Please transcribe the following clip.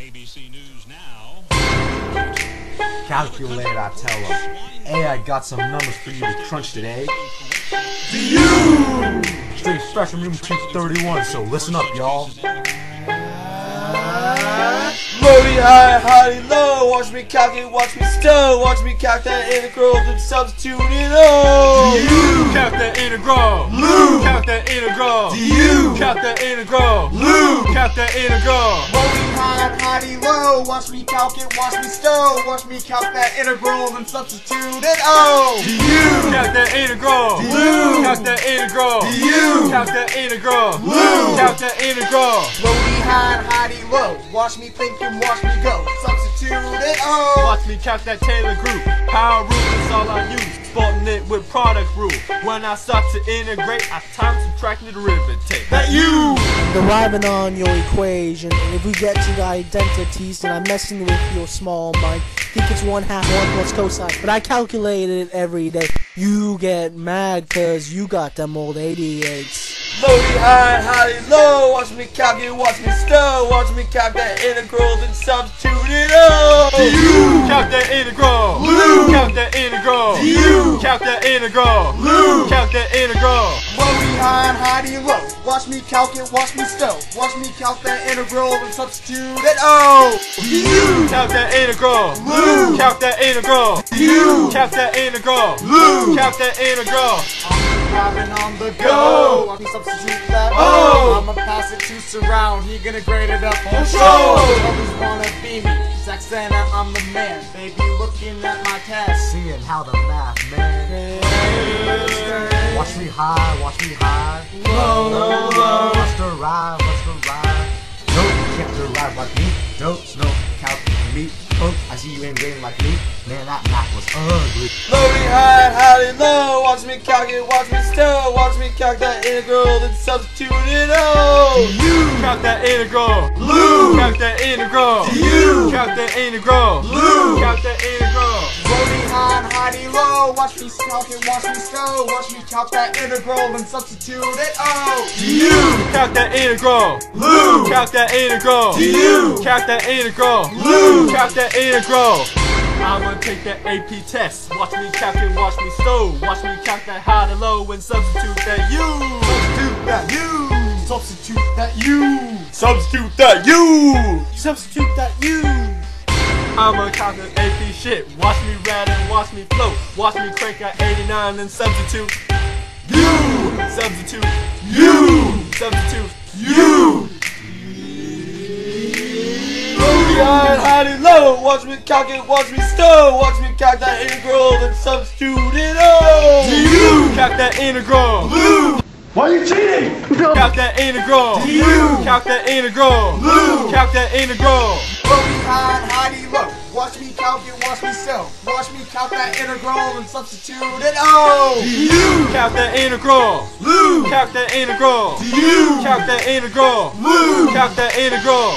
ABC News now. Calculate, I tell them. Hey, I got some numbers for you to crunch today. Do you! Stay fresh from room 231, so listen up, y'all. Loading high, high, low. Watch me calculate, watch me stow. Watch me calc that integral and substitute it all. You count the integral. Lou. Count the integral. You. Count the integral. Lou. Count the integral. High, high, low. Watch me calculate, watch me stow. Watch me calc that integral and substitute it all. You. Count the integral. Lou. Count the integral. You. Count the integral. Lou. Count the integral. Loading high, high, low. Watch me think and watch me go. Substitute it all. Watch me count that Taylor group. Power rule is all I use. Sporting it with product rule. When I start to integrate, I time subtract the derivative. That you. deriving on your equation. And if we get to the identities, then I'm messing with your small mind. Think it's one half one plus cosine, but I calculated it every day. You get mad cause you got them old 88s. Loading high, high, low. Watch me calculate, watch me stow. Watch me calc that integral and substitute it all. You count the integral. Lou. Count the integral. You. Count the integral. Lou. Count the integral. Loading high, high, low. Watch me calculate, watch me stow. Watch me calc that integral and substitute it all. You. Count the integral. Lou. Count the integral. You. Count the integral. Lou. Count that integral. Driving on the go. Watch me substitute that. Oh. I'ma pass it to surround. He gonna grade it up for show. Always wanna be me. Saxena, I'm the man. Baby, looking at my test. Seeing how the math, man. Watch me high, watch me high. Low, low, low. Watch the ride, watch the ride. Nope, can't derive like me. Nope, no calculate me. Oh, I see you ingrained like me. Man, that math was ugly. Loading high, high, low. Watch me calculate, watch me stow. Watch me calc that integral and substitute it all. You count the integral. Lou. Count the integral. You. Count the integral. Lou. Count the integral. High, low. Watch me calculate, watch me stow. Watch me calc that integral and substitute it oh, all. You. Count that integral. Lou. Count that integral. You. Count that integral. Lou. Count the integral. I'ma take that AP test. Watch me calculate, watch me stow. Watch me count that high to low and substitute that U. Substitute that you. Substitute that you. Substitute that U. Substitute that you. I'ma count the AP shit. Watch me ride and watch me float. Watch me crank at 89 and substitute. You. Substitute. You. Substitute. You. Low, high, high, low. Watch me calculate, watch me stow. Watch me calc that integral and substitute it all. You count that integral. Lou. Count that integral. You. Count that integral. Lou. Count that integral. Low, high, high, low. Watch me calculate, watch me stow. Watch me calc that integral and substitute it all. You. Count that integral. Lou. Count that integral. You. Count that integral. Lou. Count that integral.